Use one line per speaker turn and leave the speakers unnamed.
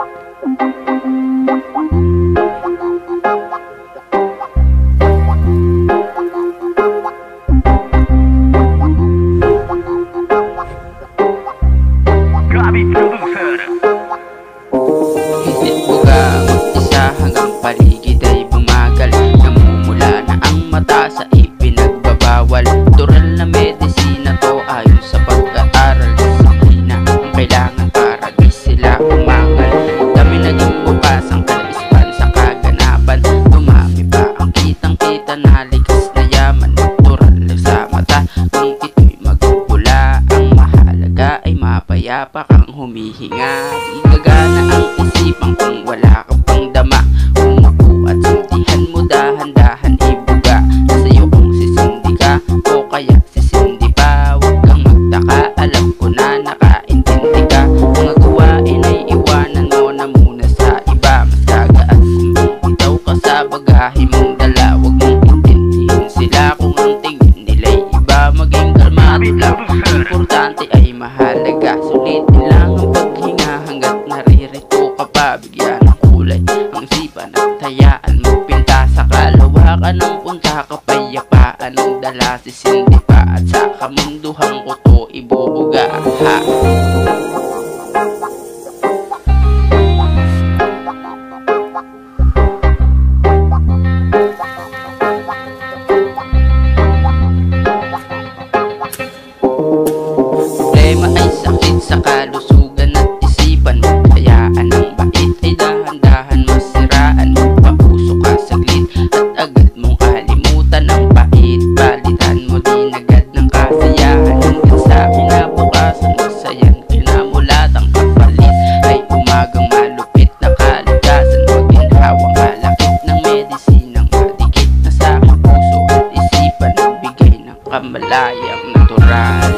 了。
pa kang humihinga. Di gagana ang usipang kung wala kang pangdama Umupo at sindihan mo dahan-dahan ibuga. Sa'yo kung sisindi ka o kaya sisindi pa. Huwag kang magtaka, alam ko na nakaintindi ka. Mga gawain ay iwanan mo na muna sa iba. Mas kaga at ka sa bagahe mong Baka nang punta ka payapaan Ang dala sisindi pa At sa kamunduhan ko to ibubuga Ha? malayang natural.